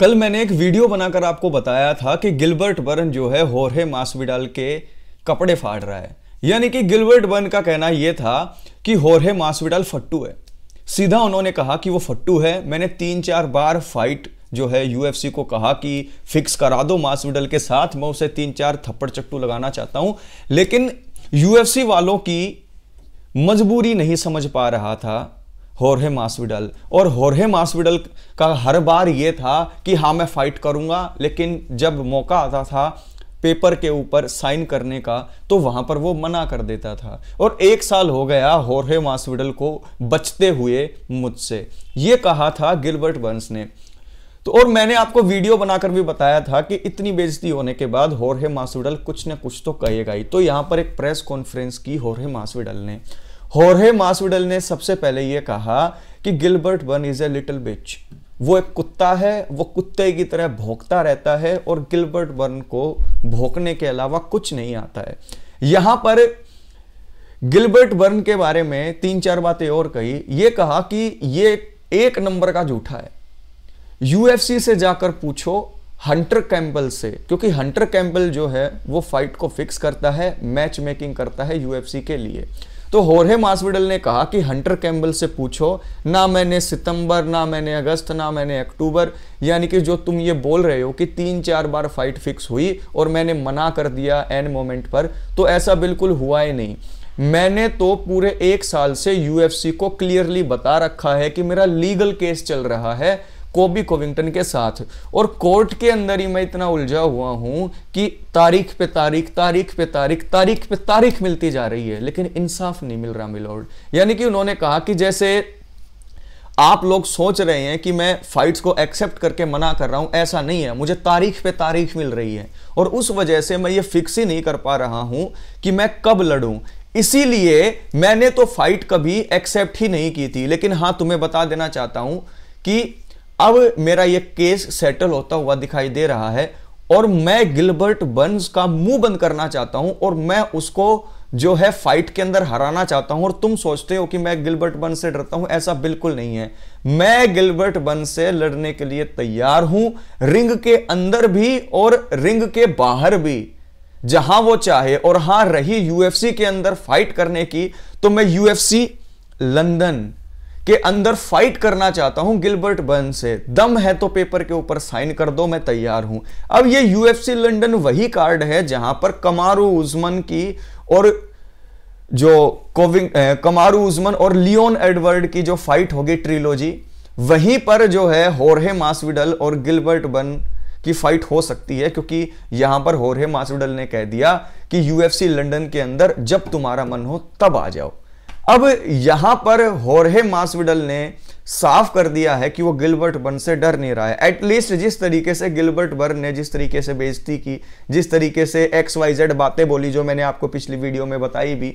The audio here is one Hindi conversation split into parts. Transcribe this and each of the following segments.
कल मैंने एक वीडियो बनाकर आपको बताया था कि गिलबर्ट बर्न जो है, होरहे मासविडाल के कपड़े फाड़ रहा है। यानी कि गिलबर्ट बर्न का कहना यह था कि होरहे मासविडाल फट्टू है। सीधा उन्होंने कहा कि वो फट्टू है। मैंने तीन चार बार फाइट जो है, यूएफसी को कहा कि फिक्स करा दो मासविडल के साथ, मैं उसे तीन चार थप्पड़ चट्टू लगाना चाहता हूँ। लेकिन यूएफसी वालों की मजबूरी नहीं समझ पा रहा था। होरहे मासविडल। और होरहे मासविडल का हर बार ये था कि हाँ मैं फाइट करूँगा, लेकिन जब मौका आता था पेपर के ऊपर साइन करने का तो वहाँ पर वो मना कर देता था। और एक साल हो गया होरहे मासविडल को बचते हुए मुझसे। ये कहा था गिलबर्ट बंस ने। तो और मैंने आपको वीडियो बनाकर भी बताया था कि इतनी बेजती होने के बाद होरहे मासविडल कुछ ना कुछ तो कहेगा ही। तो यहाँ पर एक प्रेस कॉन्फ्रेंस की होरहे मासविडल ने। होरहे मासविडल ने सबसे पहले यह कहा कि Gilbert Burn is a little bitch. वो एक कुत्ता है, वो कुत्ते की तरह भोंकता रहता है और गिलबर्ट बर्न को भोंकने के अलावा कुछ नहीं आता है। यहाँ पर गिलबर्ट बर्न के बारे में तीन चार बातें और कही। ये कहा कि ये एक नंबर का झूठा है। यूएफसी से जाकर पूछो, हंटर कैंपल से, क्योंकि हंटर कैंपल जो है, वो फाइट को फिक्स करता है मैच मेकिंग करता है यूएफसी के लिए। तो होरहे मासविडल ने कहा कि हंटर कैम्बल से पूछो, ना मैंने सितंबर, ना मैंने अगस्त, ना मैंने अक्टूबर, यानी कि जो तुम ये बोल रहे हो कि तीन चार बार फाइट फिक्स हुई और मैंने मना कर दिया एन मोमेंट पर तो ऐसा बिल्कुल हुआ ही नहीं। मैंने तो पूरे एक साल से यूएफसी को क्लियरली बता रखा है कि मेरा लीगल केस चल रहा है कोबी कोविंगटन के साथ। और कोर्ट के अंदर ही मैं इतना उलझा हुआ हूँ कि तारीख पे तारीख तारीख पे तारीख तारीख पे तारीख मिलती जा रही है, लेकिन इंसाफ नहीं मिल रहा मिलोड यानी कि उन्होंने कहा कि जैसे आप लोग सोच रहे हैं कि मैं फाइट्स को एक्सेप्ट करके मना कर रहा हूँ, ऐसा नहीं है। मुझे तारीख पे तारीख मिल रही है। और उस वजह से मैं ये फिक्स ही नहीं कर पा रहा हूँ कि मैं कब लड़ूं। इसीलिए मैंने तो फाइट कभी एक्सेप्ट ही नहीं की थी। लेकिन हाँ, तुम्हें बता देना चाहता हूँ कि अब मेरा यह केस सेटल होता हुआ दिखाई दे रहा है और मैं गिलबर्ट बंस का मुँह बंद करना चाहता हूँ और मैं उसको जो है फाइट के अंदर हराना चाहता हूँ और तुम सोचते हो कि मैं गिलबर्ट बन से डरता हूँ, ऐसा बिल्कुल नहीं है। मैं गिलबर्ट बन से लड़ने के लिए तैयार हूँ, रिंग के अंदर भी और रिंग के बाहर भी, जहाँ वो चाहे। और हाँ, रही यूएफसी के अंदर फाइट करने की तो मैं यूएफसी लंदन के अंदर फाइट करना चाहता हूँ गिलबर्ट बर्न से। दम है तो पेपर के ऊपर साइन कर दो, मैं तैयार हूँ। अब ये यूएफसी लंदन वही कार्ड है जहाँ पर कमारू उजमन की और जो कोविंग कमारू उजमन और लियोन एडवर्ड की जो फाइट होगी ट्रिलोजी वहीं पर जो है होरहे मासविडल और गिलबर्ट बर्न की फाइट हो सकती है, क्योंकि यहाँ पर होरहे मासविडल ने कह दिया कि यूएफसी लंदन के अंदर जब तुम्हारा मन हो तब आ जाओ। अब यहाँ पर होरहे मासविडल ने साफ़ कर दिया है कि वो गिलबर्ट बर्न से डर नहीं रहा है। एटलीस्ट जिस तरीके से गिलबर्ट बर्न ने जिस तरीके से बेइज्जती की, जिस तरीके से एक्स वाई जेड बातें बोली जो मैंने आपको पिछली वीडियो में बताई भी,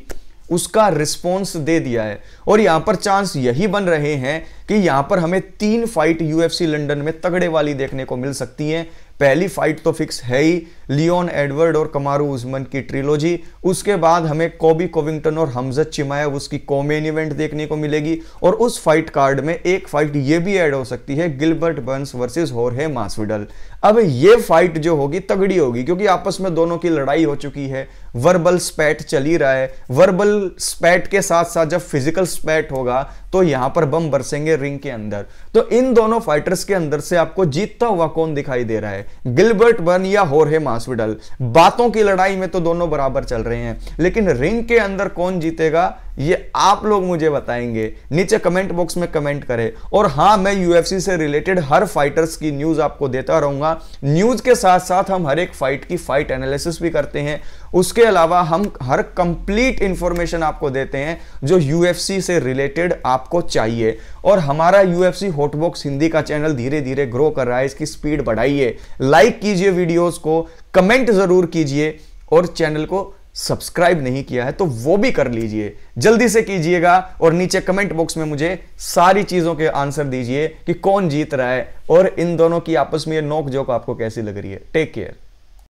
उसका रिस्पॉन्स दे दिया है। और यहाँ पर चांस यही बन रहे हैं कि यहाँ पर हमें तीन फाइट यूएफसी लंदन में तगड़े वाली देखने को मिल सकती है। पहली फाइट तो फिक्स है ही लियोन एडवर्ड और कमारू उजमन की ट्रिलोजी उसके बाद हमें कॉबी कोविंगटन और हमजत चिमाया, उसकी कॉमेन इवेंट देखने को मिलेगी। और उस फाइट कार्ड में एक फाइट ये भी ऐड हो सकती है गिलबर्ट बर्न्स वर्सेस होरहे मासविडल अब ये फाइट जो होगी, तगड़ी होगी, क्योंकि आपस में दोनों की लड़ाई हो चुकी है। वर्बल स्पैट चल ही रहा है। वर्बल स्पैट के साथ साथ जब फ़िज़िकल स्पैट होगा तो यहाँ पर बम बरसेंगे रिंग के अंदर। तो इन दोनों फाइटर्स के अंदर से आपको जीतता हुआ कौन दिखाई दे रहा है? गिलबर्ट बर्न या होर होरहे मासविडल बातों की लड़ाई में तो दोनों बराबर चल रहे हैं। लेकिन रिंग के अंदर कौन जीतेगा, ये आप लोग मुझे बताएँगे। नीचे कमेंट बॉक्स में कमेंट करें। और हाँ, मैं यूएफसी से रिलेटेड हर फाइटर्स की न्यूज़ आपको देता रहूँगा। न्यूज़ के साथ साथ हम हर एक फाइट की फाइट एनालिसिस भी करते हैं। उसके अलावा हम हर कंप्लीट इंफॉर्मेशन आपको देते हैं, जो यूएफसी से रिलेटेड आपको चाहिए। और हमारा यूएफसी हॉटबॉक्स हिंदी का चैनल धीरे धीरे ग्रो कर रहा है। इसकी स्पीड बढ़ाइए। लाइक कीजिए वीडियोस को। कमेंट ज़रूर कीजिए और चैनल को सब्सक्राइब नहीं किया है तो वो भी कर लीजिए। जल्दी से कीजिएगा और नीचे कमेंट बॉक्स में मुझे सारी चीज़ों के आंसर दीजिए कि कौन जीत रहा है और इन दोनों की आपस में नोक जोक आपको कैसी लग रही है। Take care